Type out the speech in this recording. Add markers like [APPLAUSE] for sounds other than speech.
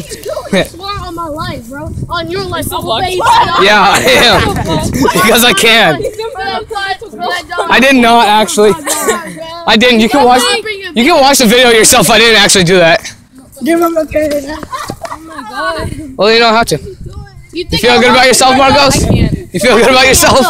swear on my life, bro. On your life, I will Yeah, I [LAUGHS] am. because I can. I did not actually. I didn't. You can watch. You can watch the video yourself. I didn't actually do that. Give him a credit. Oh my god. Well, you don't have to. You You feel good about yourself, Marcos? You feel good about yourself?